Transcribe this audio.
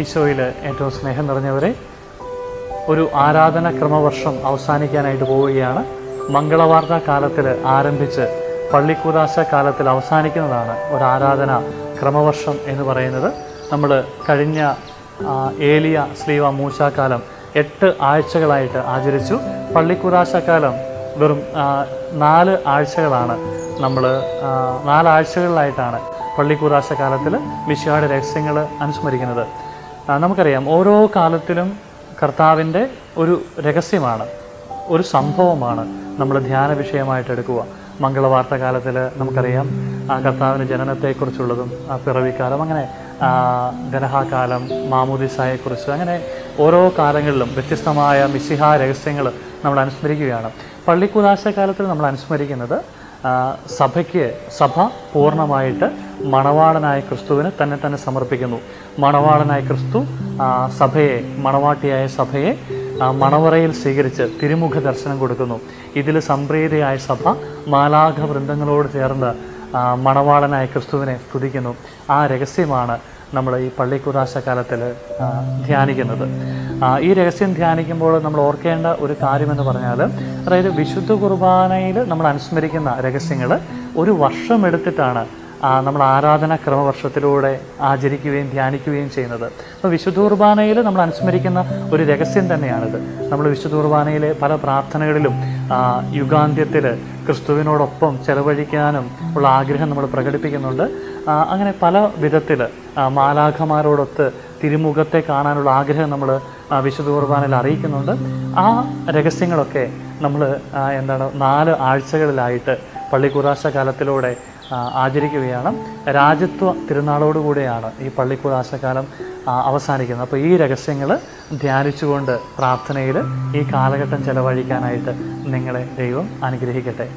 ഈശോയിൽ ഏറ്റവും സ്നേഹം നിറഞ്ഞവരെ ഒരു ആരാധന ക്രമവർഷം അവസാനിക്കാനായിട്ട് പോവുകയാണ്. മംഗളവാർത്ത കാലത്തിൽ ആരംഭിച്ച് പള്ളിക്കൂതാശ കാലത്തിൽ അവസാനിക്കുന്നതാണ് ഒരു ആരാധന ക്രമവർഷം എന്ന് പറയുന്നത്. നമ്മൾ കഴിഞ്ഞ ഏലിയ ശ്രീവ മൂശാക്കാലം എട്ട് ആഴ്ചകളായിട്ട് ആചരിച്ചു. പള്ളിക്കൂതാശക്കാലം വെറും നാല് ആഴ്ചകളാണ് നമ്മൾ നാലാഴ്ചകളിലായിട്ടാണ് പള്ളിക്കൂതാശ കാലത്തിൽ മിശിഹായുടെ രഹസ്യങ്ങൾ അനുസ്മരിക്കുന്നത്. നമുക്കറിയാം ഓരോ കാലത്തിലും കർത്താവിന്റെ ഒരു രഹസ്യമാണ് ഒരു സംഭവമാണ് നമ്മൾ ധ്യാന വിഷയമായിട്ട് എടുക്കുക. മംഗളവാർത്ത കാലത്തിൽ നമുക്കറിയാം കർത്താവിന്റെ ജനനത്തെക്കുറിച്ചുള്ളതും ആ പിറവിക്കാലം അങ്ങനെ ധനഹാകാലം മാമൂദിസായെക്കുറിച്ച് അങ്ങനെ ഓരോ കാലങ്ങളിലും വ്യത്യസ്തമായ മിസ്സിഹാ രഹസ്യങ്ങൾ നമ്മൾ അനുസ്മരിക്കുകയാണ്. പള്ളിക്കുദാശ കാലത്തിൽ നമ്മൾ അനുസ്മരിക്കുന്നത് സഭയ്ക്ക് സഭ പൂർണമായിട്ട് മണവാളനായ ക്രിസ്തുവിന് തന്നെ തന്നെ സമർപ്പിക്കുന്നു. മണവാളനായ ക്രിസ്തു സഭയെ മണവാട്ടിയായ സഭയെ മണവറയിൽ സ്വീകരിച്ച് തിരുമുഖ ദർശനം കൊടുക്കുന്നു. ഇതിൽ സംപ്രീതിയായ സഭ മാലാഘ വൃന്ദങ്ങളോട് ചേർന്ന് മണവാളനായ ക്രിസ്തുവിനെ സ്തുതിക്കുന്നു. ആ രഹസ്യമാണ് നമ്മൾ ഈ പള്ളിക്കുദാശ കാലത്തിൽ ധ്യാനിക്കുന്നത്. ഈ രഹസ്യം ധ്യാനിക്കുമ്പോൾ നമ്മൾ ഓർക്കേണ്ട ഒരു കാര്യമെന്ന് പറഞ്ഞാൽ അതായത് വിശുദ്ധ കുർബാനയിൽ നമ്മൾ അനുസ്മരിക്കുന്ന രഹസ്യങ്ങൾ ഒരു വർഷം എടുത്തിട്ടാണ് നമ്മൾ ആരാധന ക്രമവർഷത്തിലൂടെ ആചരിക്കുകയും ധ്യാനിക്കുകയും ചെയ്യുന്നത്. അപ്പോൾ വിശുദ്ധൂർബാനയിൽ നമ്മൾ അനുസ്മരിക്കുന്ന ഒരു രഹസ്യം തന്നെയാണിത്. നമ്മൾ വിശുദ്ധൂർബാനയിലെ പല പ്രാർത്ഥനകളിലും യുഗാന്ത്യത്തിൽ ക്രിസ്തുവിനോടൊപ്പം ചെലവഴിക്കാനും ഉള്ള ആഗ്രഹം നമ്മൾ പ്രകടിപ്പിക്കുന്നുണ്ട്. അങ്ങനെ പല വിധത്തിൽ മാലാഖമാരോടൊത്ത് തിരുമുഖത്തെ കാണാനുള്ള ആഗ്രഹം നമ്മൾ വിശുദ്ധ കുർബാനയിൽ അറിയിക്കുന്നുണ്ട്. ആ രഹസ്യങ്ങളൊക്കെ നമ്മൾ എന്താണ് നാല് ആഴ്ചകളിലായിട്ട് പള്ളിക്കുറാശ കാലത്തിലൂടെ ആചരിക്കുകയാണ്. രാജ്യത്വ തിരുനാളോടുകൂടിയാണ് ഈ പള്ളിക്കുറാശക്കാലം ആ, അവസാനിക്കുന്നത്. അപ്പോൾ ഈ രഹസ്യങ്ങൾ ധ്യാനിച്ചുകൊണ്ട് പ്രാർത്ഥനയിൽ ഈ കാലഘട്ടം ചെലവഴിക്കാനായിട്ട് നിങ്ങളെ ദൈവം അനുഗ്രഹിക്കട്ടെ.